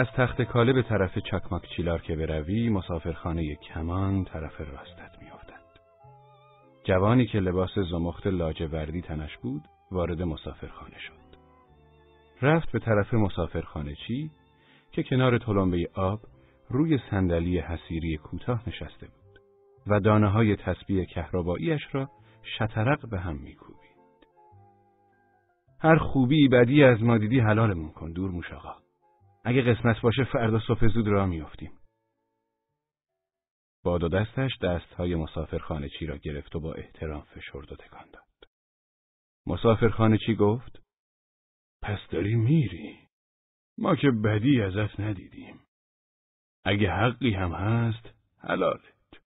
از تخت کاله به طرف چکماک چیلار که بروی مسافرخانه کمان طرف راستت میافتند. جوانی که لباس زمخت لاجوردی تنش بود وارد مسافرخانه شد. رفت به طرف مسافرخانه چی که کنار تلمبه آب روی صندلی حسیری کوتاه نشسته بود و دانه های تسبیح کهرباییش را شطرق به هم میکوبید. هر خوبی بدی از ما دیدی حلالمون کن دور موش آقا. اگه قسمت باشه فردا صبح زود را میافتیم. با دو دستش دستهای مسافرخانه چی را گرفت و با احترام فشرد و تکان داد. مسافرخانه چی گفت؟ پس داری میری. ما که بدی ازت ندیدیم. اگه حقی هم هست حلالت.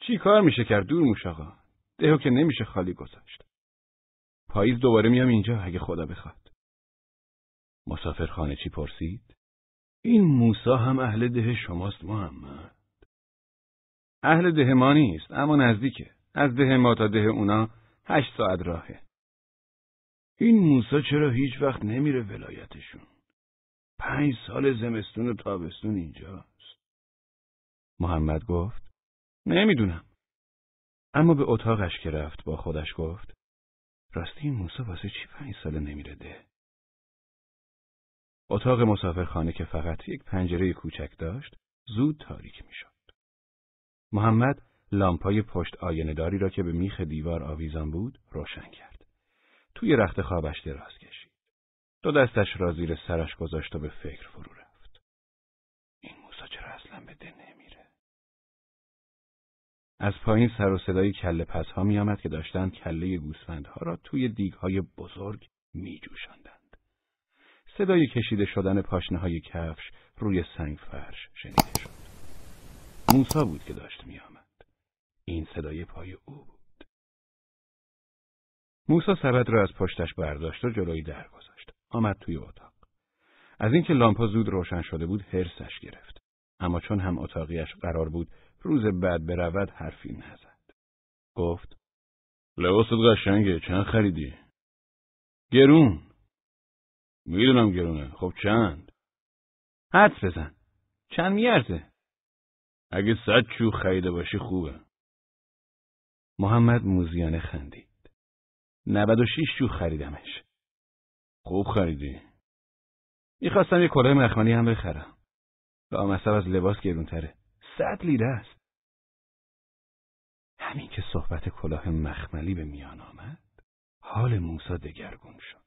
چی کار میشه کرد دور موش آقا؟ دهو که نمیشه خالی گذاشت. پاییز دوباره میام اینجا اگه خدا بخواد. مسافرخانه چی پرسید؟ این موسا هم اهل ده شماست محمد. اهل ده ما نیست اما نزدیکه. از ده ما تا ده اونا هشت ساعت راهه. این موسا چرا هیچ وقت نمیره ولایتشون؟ پنج سال زمستون و تابستون اینجاست. محمد گفت نمی‌دونم. اما به اتاقش که رفت با خودش گفت راستی این موسا واسه چی پنج ساله نمیره ده؟ اتاق مسافرخانه که فقط یک پنجره کوچک داشت زود تاریک می‌شد. محمد لامپای پشت آینداری را که به میخ دیوار آویزان بود روشن کرد. توی رخت خوابش دراز کشید. دو دستش را زیر سرش گذاشت و به فکر فرو رفت. این موسا چرا اصلا به ده نمیره؟ از پایین سر و صدای کله پس ها می آمد که داشتند کله گوسفندها را توی دیگهای بزرگ می جوشندند. صدای کشیده شدن پاشنه های کفش روی سنگ فرش شنیده شد. موسا بود که داشت می آمد. این صدای پای او بود. موسا سبد را از پشتش برداشت و جلوی در گذاشت. آمد توی اتاق. از اینکه لامپا زود روشن شده بود هرسش گرفت. اما چون هم اتاقیش قرار بود روز بعد برود حرفی نزد. گفت لباست قشنگه چند خریدی؟ گرون. می‌دونم گرونه. خب چند؟ حد بزن. چند میارزه؟ اگه صد چو خریده باشی خوبه. محمد موزیانه خندید. 96 چو خریدمش. خوب خریدی. می‌خواستم یه کلاه مخملی هم بخرم. لامصب از لباس گرونتره. صد لیره است. همین که صحبت کلاه مخملی به میان آمد، حال موسا دگرگون شد.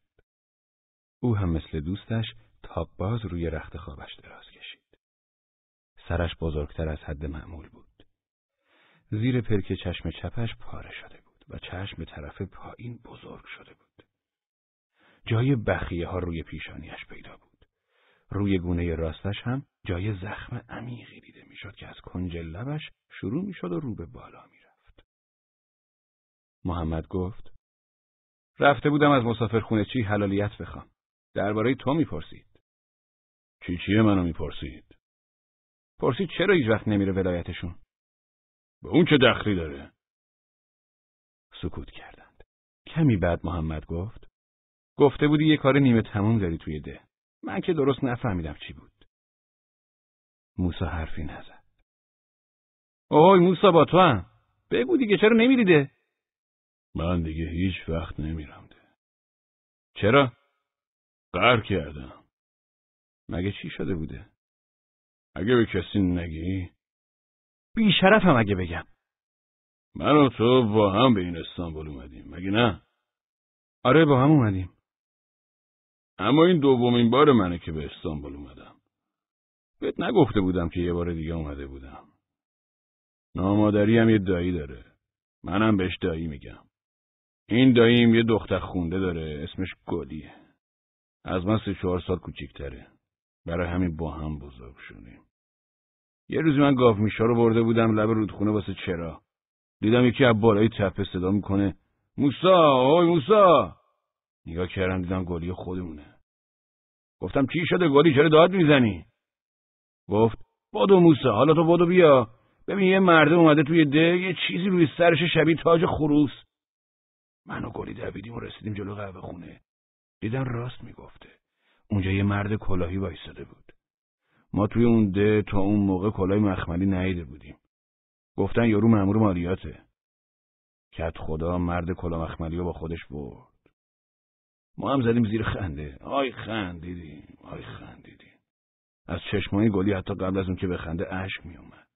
او هم مثل دوستش تاب باز روی رخت خوابش دراز کشید. سرش بزرگتر از حد معمول بود. زیر پرک چشم چپش پاره شده بود و چشم به طرف پایین بزرگ شده بود. جای بخیه ها روی پیشانیش پیدا بود. روی گونه راستش هم جای زخم عمیقی دیده می‌شد که از کنج لبش شروع می‌شد و رو به بالا می‌رفت. محمد گفت رفته بودم از مسافرخونه چی حلالیت بخوام. درباره تو می‌پرسید. چی چیه منو می‌پرسید؟ پرسید چرا هیچ وقت نمیره ولایتشون؟ به اون چه دخلی داره؟ سکوت کردند. کمی بعد محمد گفت گفته بودی یه کار نیمه تموم داری توی ده. من که درست نفهمیدم چی بود. موسا حرفی نزد. اوه موسا با تو هم. بگو دیگه چرا نمیریده؟ من دیگه هیچ وقت نمیرم ده. چرا؟ قهر کردم. مگه چی شده بوده؟ اگه به کسی نگی؟ بیشرفم اگه بگم. من و تو با هم به این استانبول اومدیم. مگه نه؟ آره با هم اومدیم. اما این دومین بار منه که به استانبول اومدم. بهت نگفته بودم که یه بار دیگه اومده بودم. نامادری هم یه دایی داره. منم بهش دایی میگم. این داییم یه دختر خونده داره اسمش گلیه. از من سه چهار سال کوچیکتره. برای همین با هم بزرگ شدیم. یه روزی من گاف میشا رو برده بودم لب رودخونه واسه چرا. دیدم یکی از بالای تپه صدا می‌کنه. موسا اوی موسا! نگاه کردم دیدم گلی خودمونه. گفتم چی شده گلی؟ چرا داد می‌زنی؟ گفت بادو موسا حالا تو بادو بیا. ببین یه مرده اومده توی ده یه چیزی روی سرش شبیه تاج خروس. من و گلی دویدیم و رسیدیم جلو قهوه خونه. دیدم راست می‌گفته اونجا یه مرد کلاهی وایساده بود. ما توی اون ده تا اون موقع کلاهی مخملی نیده بودیم. گفتن یارو مأمور مالیاته. کت خدا مرد کلا مخملی رو با خودش برد. ما هم زدیم زیر خنده. آی خندیدیم. آی خندیدیم. از چشمای گلی حتی قبل از اون که به خنده اشک می اومد.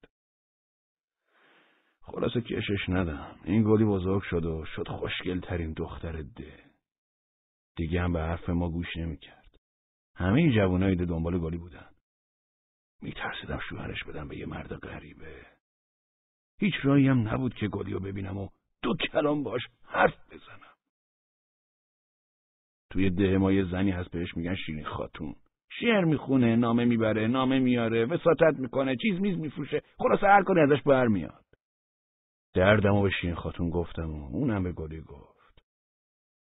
خلاصه کشش ندم. این گلی بزرگ شد و شد خوشگل ترین دختر ده. دیگه هم به حرف ما گوش نمی‌کرد. همه این جوانای ده دنبال گلی بودن. میترسیدم شوهرش بدم به یه مرد غریبه. هیچ راهی هم نبود که گلی رو ببینم و دو کلام باش حرف بزنم. توی ده ما یه زنی هست بهش میگن شیرین خاتون. شعر می‌خونه، نامه می‌بره، نامه میاره، وساطت می‌کنه، چیز میز میفروشه، خلاصه هر کاری ازش برمیاد. دردمو به شیرین خاتون گفتم و اونم به گلی گفت.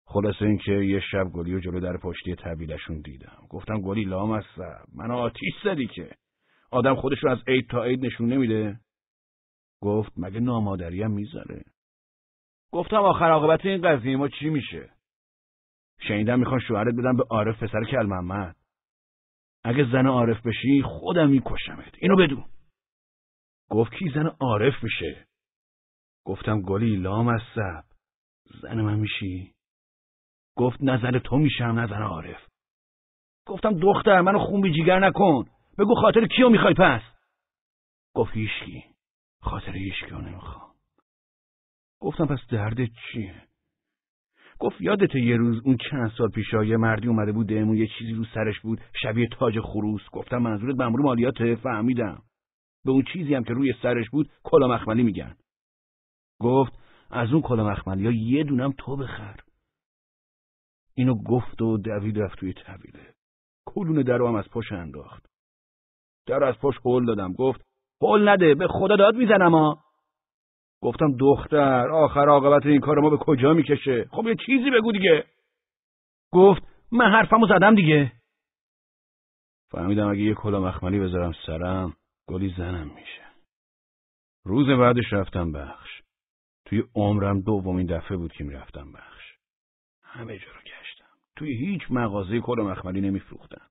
خلاصه اینکه یه شب گلی و جلو در پشتی طویلشون دیدم. گفتم گلی لام هستم. منو آتیش زدی که. آدم خودش رو از عید تا عید نشون نمیده؟ گفت مگه نامادری هم می‌ذاره؟ گفتم آخر عاقبت این قضیه ما چی میشه؟ شنیدم می‌خوان شوهرت بدم به عارف پسر کل محمد. اگه زن عارف بشی خودم میکشمت. اینو بدون. گفت کی زن عارف میشه؟ گفتم گلی لام از سب. زن من میشی؟ گفت زن تو میشم زن عارف. گفتم دختر منو خون بی جیگر نکن. بگو خاطر کیو می‌خوای پس؟ گفت هیشکی. خاطر هیشکی نمی‌خوام. گفتم پس دردت چیه؟ گفت یادت یه روز اون چند سال پیش یه مردی اومده بود دهمون یه چیزی رو سرش بود شبیه تاج خروس گفتم منظورت مامور مالیات فهمیدم به اون چیزی هم که روی سرش بود کلا مخملی میگن گفت از اون کلا مخملی ها یه دونم تو بخر اینو گفت و دوید رفت توی طویله کلون درو هم از پشت انداخت. در از پشت هول دادم. گفت هول نده به خدا داد می‌زنم ها گفتم دختر آخر عاقبت این کار ما به کجا می‌کشه؟ خب یه چیزی بگو دیگه. گفت من حرفمو زدم دیگه. فهمیدم اگه یه کلا مخملی بذارم سرم گلی زنم میشه. روز بعدش رفتم بخش. توی عمرم دومین دفعه بود که می‌رفتم بخش. همه جا رو توی هیچ مغازه کلا مخملی نمیفروختن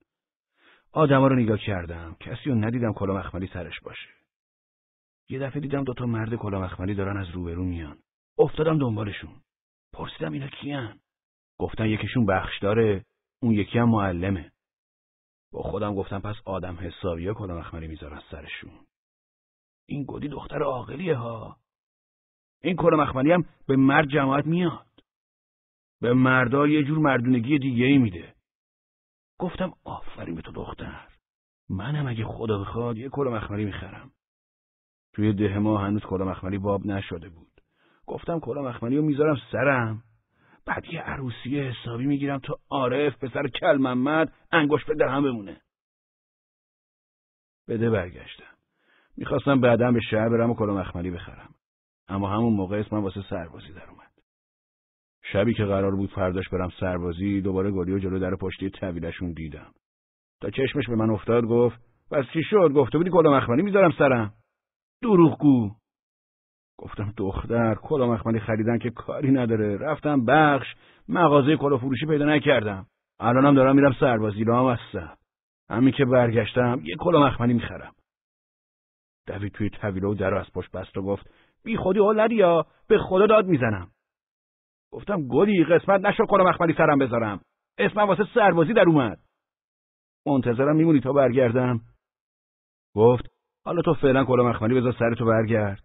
آدما رو نگاه کردم کسی رو ندیدم کلا مخملی سرش باشه یه دفعه دیدم دوتا مرد کلا مخملی دارن از روبرو میان. افتادم دنبالشون. پرسیدم اینا کیان؟ گفتن یکیشون بخش داره، اون یکی هم معلمه. با خودم گفتم پس آدم حسابیه کلا مخملی می‌ذارن سرشون. این گودی دختر عاقلیه ها. این کلا مخملی هم به مرد جماعت میاد. به مردا یه جور مردونگی دیگه ای میده. گفتم آفرین به تو دختر. منم اگه خدا بخواد یه کلا مخملی می‌خرم. توی ده ما هنوز کلا مخملی باب نشده بود. گفتم کلا مخملی رو می‌ذارم سرم. بعد یه عروسی حسابی می‌گیرم تا عارف پسر کل محمد انگوش به دهم بمونه. بده برگشتم. می‌خواستم بعدا به شهر برم و کلا مخملی بخرم. اما همون موقع اسمم واسه سربازی در اومد. شبی که قرار بود فرداش برم سربازی دوباره گلی و جلو در پشتی طویلشون دیدم. تا چشمش به من افتاد گفت پس چی شد؟ گفته بودی کلا مخملی می‌ذارم سرم. دروغگو. گفتم دختر کلا مخملی خریدن که کاری نداره. رفتم بخش مغازه کلا فروشی پیدا نکردم. الانم دارم میرم سربازی هم هستم همین که برگشتم یه کلا مخملی می‌خرم. دوید توی طویله و در از پشت بست و گفت بی خودی حال یا به خدا داد می‌زنم. گفتم گلی قسمت نشو کلا مخملی سرم بذارم. اسمم واسه سربازی در اومد. منتظرم میمونی تا برگردم. گفت حالا تو فعلا کلا مخملی بذار سر تو برگرد.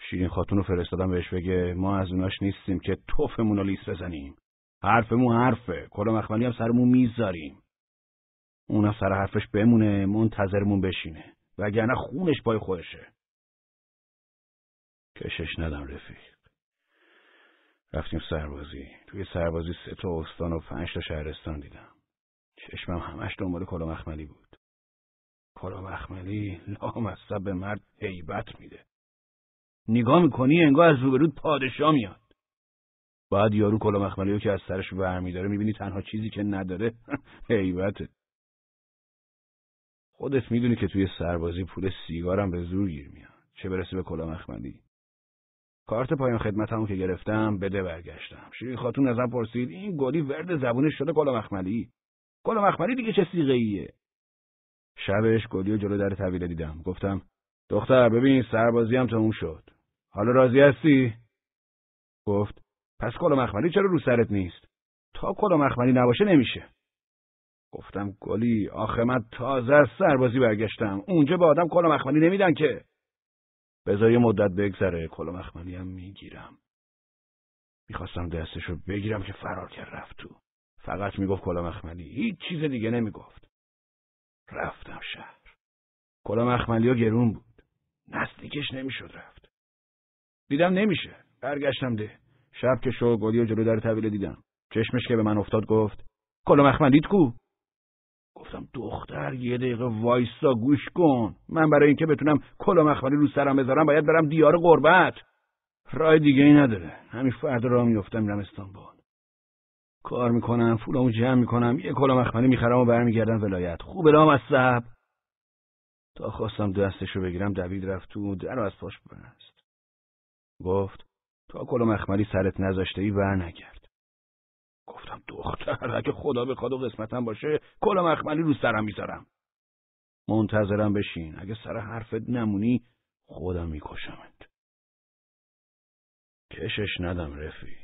شیرین خاتون رو فرستادم بهش بگه ما از اوناش نیستیم که توفمون رو لیست بزنیم. حرفمون حرفه کلا مخملی هم سرمون می‌ذاریم. اونا سر حرفش بمونه منتظرمون بشینه. وگرنه خونش پای خودشه. کشش ندم رفیق. رفتیم سربازی. توی سربازی سه تا استان و پنج تا شهرستان دیدم. چشمم همش دنبال کلا مخملی بود. کارا مخملی لامصب به مرد هیبت میده. نگاه می‌کنی انگار از روبرود پادشاه میاد. بعد یارو کلا مخملی رو که از سرش برمیداره می‌بینی تنها چیزی که نداره هیبته. خودت می‌دونی که توی سربازی پول سیگارم به زور گیر میاد. چه برسه به کلا مخملی کارت پایان خدمتمو که گرفتم بده برگشتم. شیرین خاتون ازم پرسید این گلی ورد زبونش شده کلا مخملی مخملی دیگه چه سیغه ایه شبش گلی و جلو در طویله دیدم. گفتم دختر ببین سربازی هم تموم شد. حالا راضی هستی؟ گفت پس کلا مخملی چرا رو سرت نیست؟ تا کلا مخملی نباشه نمیشه. گفتم گلی آخه من تازه از سربازی برگشتم. اونجا به آدم کلا مخملی نمیدن که. بذار یه مدت بگذره کلا مخملی هم می‌گیرم. می‌خواستم دستشو بگیرم که فرار کرد رفت تو. فقط می‌گفت کلا مخملی هیچ چیز دیگه نمی‌گفت. رفتم شهر. کلا مخملی ها گرون بود. نزدیکش نمی‌شد رفت. دیدم نمیشه. برگشتم ده. شب که شو گلی و جلو در طویله دیدم. چشمش که به من افتاد گفت کلا مخملیت کو؟ گفتم دختر یه دقیقه وایسا گوش کن. من برای اینکه بتونم کلا مخملی رو سرم بذارم باید برم دیار قربت راه دیگه ای نداره. همین فردا راه میفتم میرم استانبول. کار می‌کنم پولامو جمع می‌کنم یه کلا مخملی می‌خرم و برمیگردم ولایت. خوب لام از صحب تا خواستم دستشو بگیرم دوید رفت تو در از پاش بست. گفت تا کلا مخملی سرت نذاشته ای بر نگرد. گفتم دختر اگه خدا بخواد و قسمتم باشه کلا مخملی رو سرم می‌ذارم. منتظرم بشین. اگه سر حرفت نمونی خودم میکشمت. کشش ندم رفی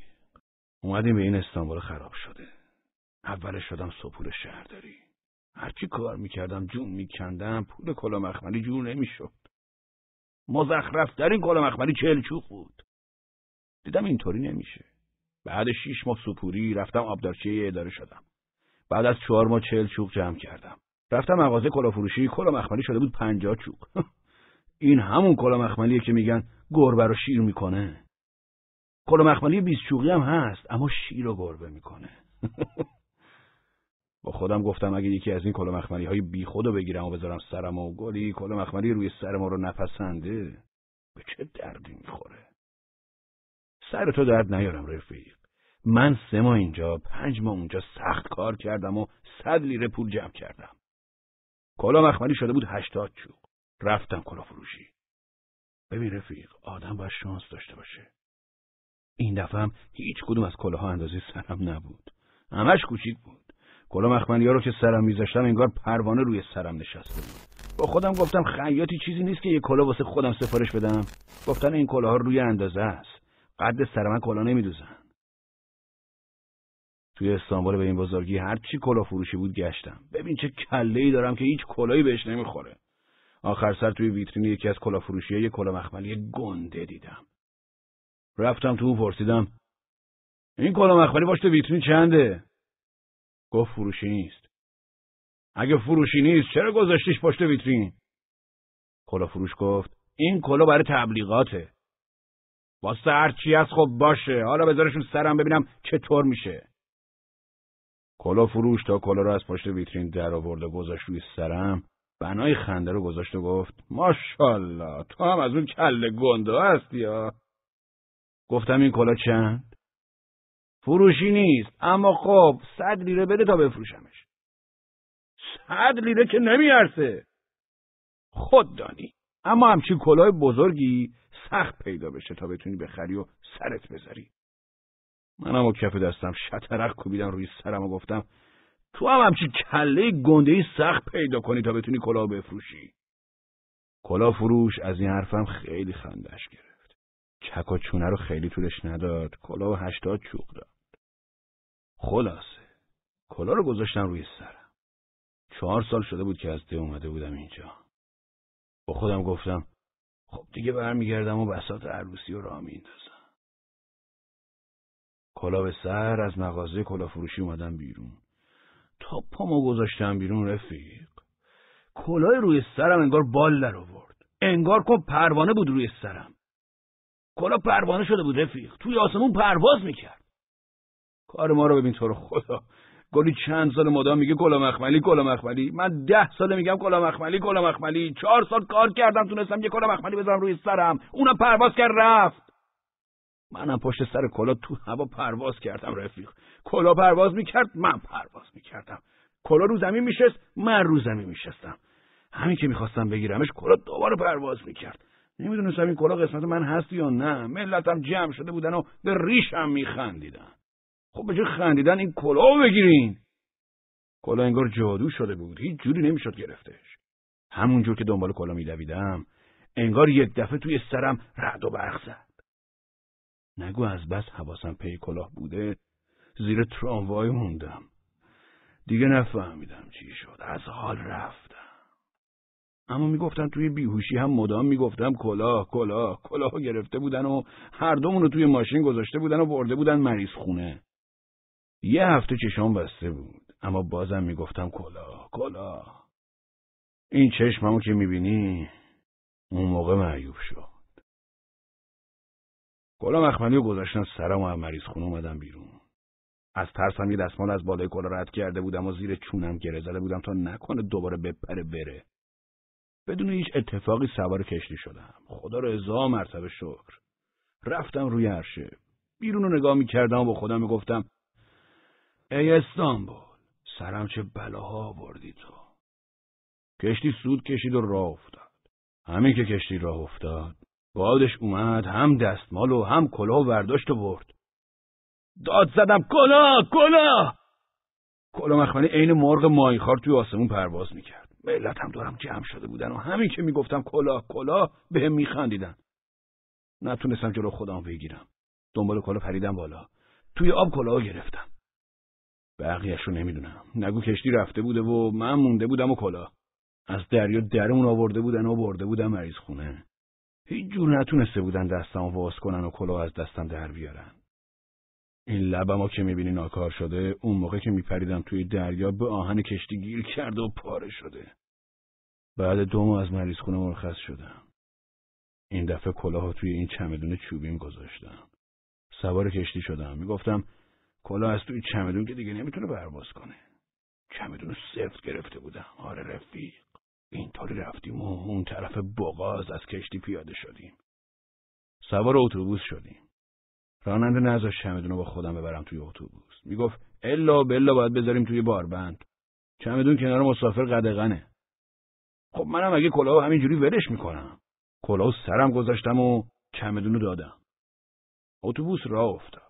اومدیم به این استانبول خراب شده. اولش شدم سپول شهرداری. هرچی کار می‌کردم جون میکندم پول کلا مخملی جور نمی‌شد. مزخرف در این کلا مخملی چهل چوخ بود. دیدم اینطوری نمیشه. بعد شیش ماه سپوری رفتم آبدارچی اداره شدم. بعد از چهار ماه چهل چوق جمع کردم. رفتم مغازه کلافروشی کلا مخملی شده بود پنجاه چوق این همون کلا مخملیه که میگن گربه رو شیر می‌کنه. کلا مخملی بیست چوقی هم هست اما شیر رو گربه می‌کنه. با خودم گفتم اگه یکی از این کلا مخملی های بی خودو بگیرم و بذارم سرم و گلی کلا مخملی روی سر ما رو نپسنده به چه دردی می‌خوره؟ سر تو درد نیارم رفیق. من سه ماه اینجا پنج ماه اونجا سخت کار کردم و صد لیره پول جمع کردم. کلا مخملی شده بود هشتاد چوق. رفتم کلا فروشی. ببین رفیق آدم باید شانس داشته باشه. این دفعه هم هیچ کدوم از کلاها اندازه سرم نبود. همش کوچیک بود. کلا مخملی ها رو که سرم میذاشتم انگار پروانه روی سرم نشسته بود. با خودم گفتم خیاطی چیزی نیست که یه کلا واسه خودم سفارش بدم. گفتن این کلاها روی اندازه است. قد سر من کلا نمیدوزن. توی استانبول به این بزرگی هر چی کلا فروشی بود گشتم. ببین چه کله ای دارم که هیچ کلایی بهش نمی‌خوره. آخر سر توی ویترین یکی از کلا فروشی یه کلا مخملی گنده دیدم. رفتم تو پرسیدم این کلا مخملی باشه ویترین چنده؟ گفت فروشی نیست. اگه فروشی نیست چرا گذاشتیش پشت ویترین؟ کلا فروش گفت این کلا برای تبلیغاته. واسه هرچی هست خب باشه. حالا بذارشون سرم ببینم چطور میشه. کلا فروش تا کلا رو از پشت ویترین در آورد و گذاشت روی سرم. بنای خنده رو گذاشت و گفت ماشاءالله تو هم از اون کل گنده هستی یا گفتم این کلا چند؟ فروشی نیست اما خب صد لیره بده تا بفروشمش. صد لیره که نمیارسه. خود دانی اما همچین کلاه بزرگی سخت پیدا بشه تا بتونی بخری و سرت بذاری. منم و کف دستم شطرق کوبیدم روی سرم و گفتم تو هم همچی کله گنده سخت پیدا کنی تا بتونی کلاه بفروشی. کلاه فروش از این حرفم خیلی خندش گرفت. چک و چونه رو خیلی طولش نداد کلاه و هشتاد چوق داد. خلاصه کلاه رو گذاشتم روی سرم. چهار سال شده بود که از ده اومده بودم اینجا. با خودم گفتم خب دیگه برمیگردم و بسات عروسی و راه میندازم کلا به سر از مغازه کلا فروشی اومدم بیرون. تا پامو گذاشتم بیرون رفیق. کلاه روی سرم انگار بال در آورد انگار کن پروانه بود روی سرم. کلا پروانه شده بود رفیق. توی آسمون پرواز می‌کرد. کار ما رو ببین تو رو خدا. گلی چند سال مدام میگه کلا مخملی کلا مخملی. من ده ساله میگم کلا مخملی کلا مخملی. چهار سال کار کردم تونستم یه کلا مخملی بذارم روی سرم. اونم پرواز کرد رفت. منم پشت سر کلا تو هوا پرواز کردم رفیق. کلا پرواز می‌کرد من پرواز می‌کردم. کلا رو زمین میشست من رو زمین میشستم. همین که می‌خواستم بگیرمش کلا دوباره پرواز می‌کرد. نمی‌دونستم این کلاه قسمت من هست یا نه. ملتم جمع شده بودن و به ریشم میخندیدن. خب به خندیدن این کلاه بگیرین. کلاه انگار جادو شده بود. هیچ جوری نمی‌شد گرفتش. همونجور که دنبال کلاه میدویدم انگار یک دفعه توی سرم رعد و برق زد. نگو از بس حواسم پی کلاه بوده زیر تراموای موندم. دیگه نفهمیدم چی شد. از حال رفتم. اما می‌گفتن توی بیهوشی هم مدام می‌گفتم کلاه کلاه کلاه گرفته بودن و هر دومون رو توی ماشین گذاشته بودن و برده بودن مریض خونه. یه هفته چشام بسته بود اما بازم می‌گفتم کلاه کلاه این چشممو که می‌بینی اون موقع معیوب شد. کلاه مخملی رو گذاشتم سرم و مریض خونه اومدم بیرون. از ترسم یه دستمال از بالای کلا رد کرده بودم و زیر چونم گره زده بودم تا نکنه دوباره بپره بره. بدون هیچ اتفاقی سوار کشتی شدم. خدا رو هزار مرتبه شکر. رفتم روی عرشه. بیرون رو نگاه می‌کردم و با خودم می‌گفتم ای استانبول سرم چه بلاها بردی تو. کشتی سود کشید و راه افتاد. همین که کشتی راه افتاد بادش اومد هم دستمال و هم کلاه برداشت و برد. داد زدم کلا کلا کلا مخملی عین مرغ ماهیخوار توی آسمون پرواز می‌کرد. ملت هم دارم جمع شده بودن و همین که می‌گفتم کلا کلا به هم میخندیدن. نتونستم جلو خودم بگیرم. دنبال کلا پریدم بالا. توی آب کلا گرفتم. بقیهش رو نمی‌دونم. نگو کشتی رفته بوده و من مونده بودم و کلا. از دریا درمون آورده بودن و برده بودم مریض خونه هیچ جور نتونسته بودن دستم واس کنن و کلا از دستم در بیارن. این لبمو که می‌بینی ناکار شده اون موقع که میپریدم توی دریا به آهن کشتی گیر کرده و پاره شده. بعد دو ماه از مریض خونه مرخص شدم. این دفعه کلاه توی این چمدون چوبیم گذاشتم. سوار کشتی شدم. می‌گفتم کلاه از توی چمدون که دیگه نمی‌تونه پرواز کنه. چمدون سفت گرفته بودم آره رفیق. اینطوری رفتیم و اون طرف بغاز از کشتی پیاده شدیم. سوار اتوبوس شدیم. راننده نذاشت چمدون رو با خودم ببرم توی اتوبوس. می‌گفت الا بلا باید بذاریم توی باربند. چمدون کنار مسافر قدغنه. خب منم اگه کلاه همینجوری ولش می‌کنم. کلاه سرم گذاشتم و چمدون رو دادم. اتوبوس راه افتاد.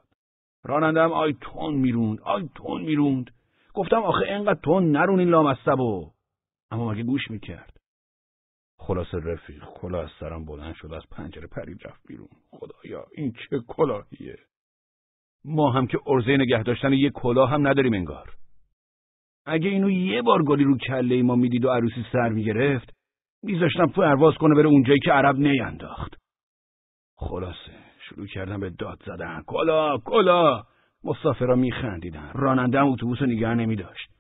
رانندم آی تون می‌روند آی تون می‌روند. گفتم آخه اینقدر تون نرون این لامصبو اما مگه گوش می‌کرد؟ خلاصه رفیق کلاه از سرم بلند شد از پنجره پرید رفت بیرون. خدایا این چه کلاهیه؟ ما هم که ارزه نگه داشتن یه کلاه هم نداریم انگار. اگه اینو یه بار گلی رو کله ما می‌دید و عروسی سر می‌گرفت میذاشتم پرواز کنه بره اونجایی که عرب نینداخت. خلاصه. شروع کردم به داد زدن. کلا کلا. مسافرا میخندیدن راننده اتوبوس نگه نمیداشت.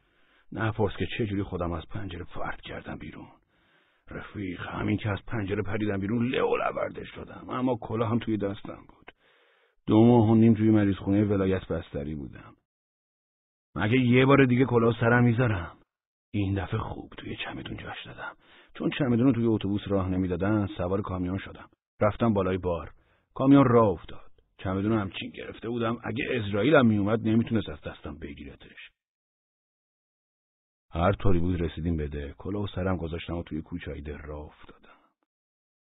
نپرس که چجوری خودم از پنجره فرد کردم بیرون. رفیق همین که از پنجره پریدم بیرون لئو لورده شدم اما کلا هم توی دستم بود. دو ماه و نیم توی مریض خونه ولایت بستری بودم. مگه یه بار دیگه کلا سرم می‌ذارم این دفعه خوب توی چمدون جاش دادم. چون چمدون رو توی اتوبوس راه نمی‌دادن سوار کامیون شدم. رفتم بالای بار. کامیون راه افتاد. چمدون همچین گرفته بودم. اگه اسرائیل هم میومد نمی‌تونست از دستم بگیرتش هر طوری بود رسیدیم بده کلا و سرم گذاشتم و توی کوچه ده راه افتادم.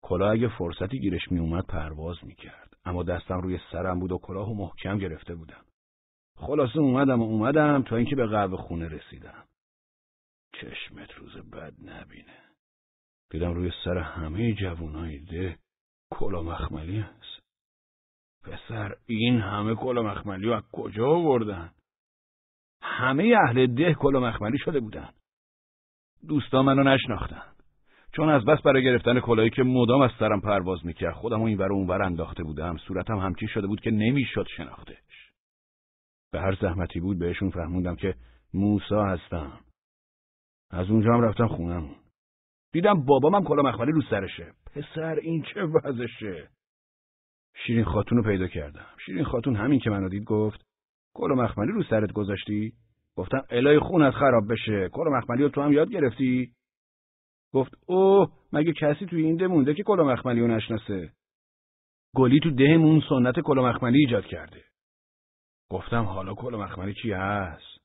کلا اگه فرصتی گیرش میومد پرواز می‌کرد. اما دستم روی سرم بود و کلاه و محکم گرفته بودم. خلاصه اومدم و اومدم تا اینکه به قهوه خونه رسیدم. چشمت روز بد نبینه. دیدم روی سر همه جوونای ده کلا مخملی هست. پسر این همه کلا مخملی از کجا آوردن؟ همه اهل ده کلا مخملی شده بودن. دوستا منو نشناختن. چون از بس برای گرفتن کلاهی که مدام از سرم پرواز می‌کرد خودم این ور اون ور انداخته بودم. صورتم همچی شده بود که نمی‌شد شناختش. به هر زحمتی بود بهشون فهموندم که موسا هستم. از اونجا هم رفتم خونم دیدم بابام هم کلا مخملی رو سرشه. پسر این چه وضعشه؟ شیرین خاتون رو پیدا کردم. شیرین خاتون همین که منو دید گفت کلا مخملی رو سرت گذاشتی؟ گفتم الهی خونت خراب بشه. کلا مخملی رو تو هم یاد گرفتی؟ گفت اوه مگه کسی توی این ده مونده که کلا مخملی رو نشناسه؟ گلی تو دهمون سنت کلا مخملی ایجاد کرده. گفتم حالا کلا مخملی چی هست؟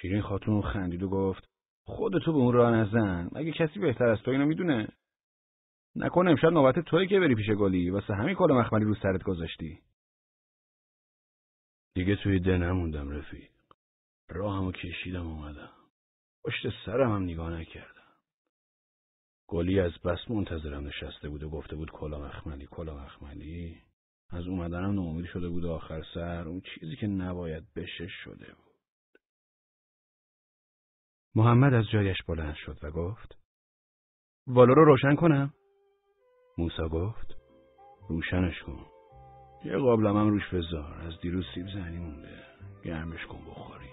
شیرین خاتون خندید و گفت خودتو به اون راه نزن. مگه کسی بهتر از تو اینو می‌دونه. نکنه امشب نوبت توی که بری پیش گلی. واسه همین کلا مخملی رو سرت گذاشتی. دیگه توی ده نموندم رفیق. راهمو کشیدم اومدم. پشت سرم هم نگاه نکردم. گلی از بس منتظرم نشسته بود و گفته بود کلا مخملی کلا مخملی. از اومدنم ناامید شده بود آخر سر. اون چیزی که نباید بشه شده بود. محمد از جایش بلند شد و گفت والو رو روشن کنم؟ موسا گفت روشنش کن. یه قابلم هم روش بذار از دیروز سیب زنی مونده. گرمش کن بخوری.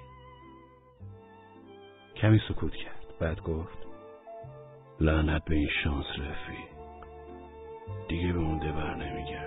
کمی سکوت کرد بعد گفت لعنت به این شانس رفی دیگه به مونده بر نمیگرد